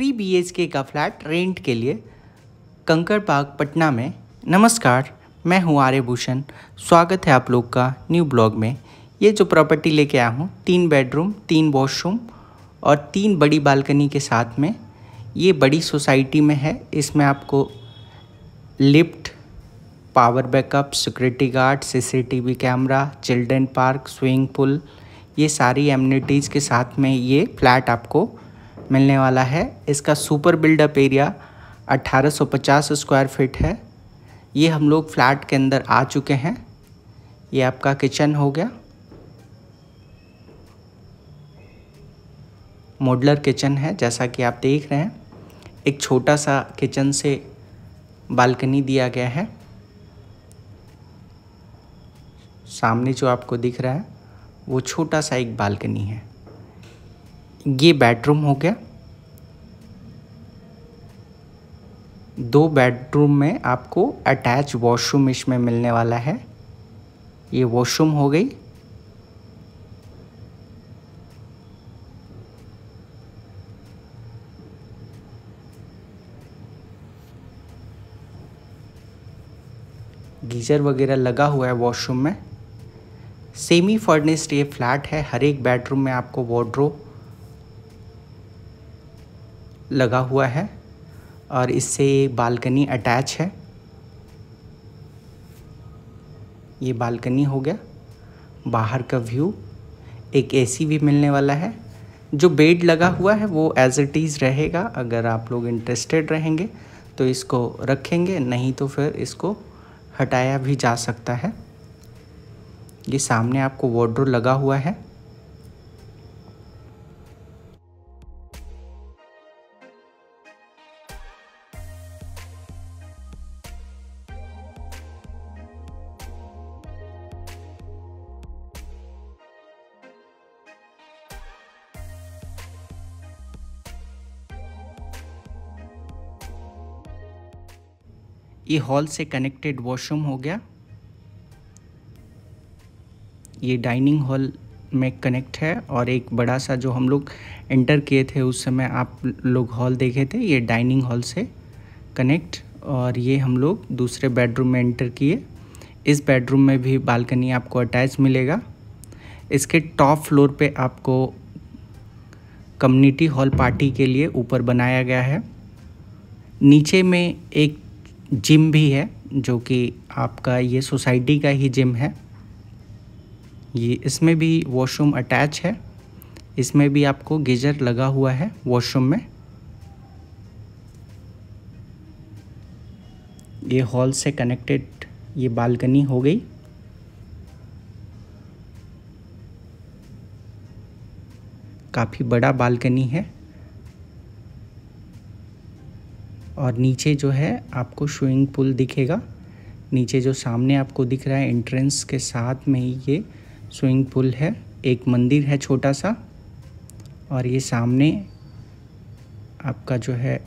Three B के flat rent के लिए कंकर बाग पटना में। नमस्कार, मैं हूँ आर्य भूषण। स्वागत है आप लोग का न्यू ब्लॉग में। ये जो प्रॉपर्टी लेके आया हूँ, तीन बेडरूम, तीन वॉशरूम और तीन बड़ी बालकनी के साथ में, ये बड़ी सोसाइटी में है। इसमें आपको lift, power backup, security guard, CCTV camera, children park, swimming pool, ये सारी एम्यूनिटीज़ के साथ में ये फ्लैट आपको मिलने वाला है। इसका super buildup area 1850 square feet है। ये हम लोग फ्लैट के अंदर आ चुके हैं। ये आपका किचन हो गया। मॉडलर किचन है, जैसा कि आप देख रहे हैं। एक छोटा सा किचन से बालकनी दिया गया है। सामने जो आपको दिख रहा है, वो छोटा सा एक बालकनी है। ये बेडरूम हो गया। दो बेडरूम में आपको अटैच वॉशरूम इसमें मिलने वाला है। ये वॉशरूम हो गई। गीज़र वगैरह लगा हुआ है वॉशरूम में। सेमी फर्निस्ड ये फ्लैट है। हर एक बेडरूम में आपको वार्ड्रो लगा हुआ है। और इससे बालकनी अटैच है। ये बालकनी हो गया। बाहर का व्यू, एक एसी भी मिलने वाला है। जो बेड लगा हुआ है वो एज इट इज़ रहेगा। अगर आप लोग इंटरेस्टेड रहेंगे तो इसको रखेंगे, नहीं तो फिर इसको हटाया भी जा सकता है। ये सामने आपको वार्डरोब लगा हुआ है। ये हॉल से कनेक्टेड वॉशरूम हो गया। ये डाइनिंग हॉल में कनेक्ट है और एक बड़ा सा जो हम लोग एंटर किए थे उस समय आप लोग हॉल देखे थे, ये डाइनिंग हॉल से कनेक्ट और ये हम लोग दूसरे बेडरूम में एंटर किए। इस बेडरूम में भी बालकनी आपको अटैच मिलेगा। इसके टॉप फ्लोर पे आपको कम्युनिटी हॉल पार्टी के लिए ऊपर बनाया गया है। नीचे में एक जिम भी है, जो कि आपका ये सोसाइटी का ही जिम है। ये इसमें भी वॉशरूम अटैच है। इसमें भी आपको गीजर लगा हुआ है वॉशरूम में। ये हॉल से कनेक्टेड ये बालकनी हो गई। काफ़ी बड़ा बालकनी है। और नीचे जो है आपको स्विमिंग पूल दिखेगा। नीचे जो सामने आपको दिख रहा है एंट्रेंस के साथ में ही ये स्विमिंग पूल है। एक मंदिर है छोटा सा और ये सामने आपका जो है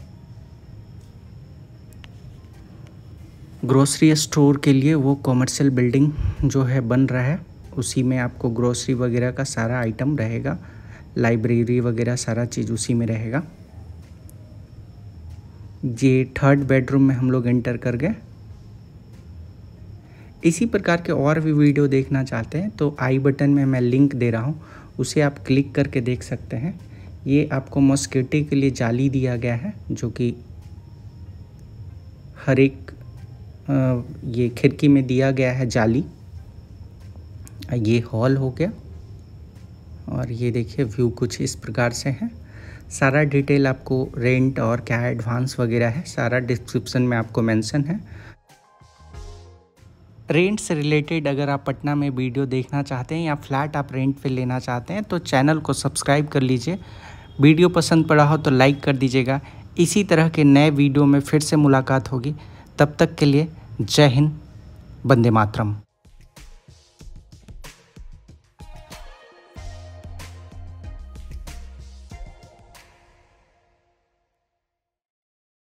ग्रोसरी स्टोर के लिए वो कॉमर्शियल बिल्डिंग जो है बन रहा है। उसी में आपको ग्रोसरी वगैरह का सारा आइटम रहेगा। लाइब्रेरी वगैरह सारा चीज़ उसी में रहेगा। ये थर्ड बेडरूम में हम लोग एंटर कर गए। इसी प्रकार के और भी वीडियो देखना चाहते हैं तो आई बटन में मैं लिंक दे रहा हूँ, उसे आप क्लिक करके देख सकते हैं। ये आपको मॉस्किटो के लिए जाली दिया गया है, जो कि हर एक ये खिड़की में दिया गया है जाली। ये हॉल हो गया, और ये देखिए व्यू कुछ इस प्रकार से है। सारा डिटेल आपको रेंट और क्या एडवांस वगैरह है, सारा डिस्क्रिप्शन में आपको मेंशन है। रेंट से रिलेटेड अगर आप पटना में वीडियो देखना चाहते हैं या फ्लैट आप रेंट पे लेना चाहते हैं तो चैनल को सब्सक्राइब कर लीजिए। वीडियो पसंद पड़ा हो तो लाइक कर दीजिएगा। इसी तरह के नए वीडियो में फिर से मुलाकात होगी। तब तक के लिए जय हिंद बंदे मातरम।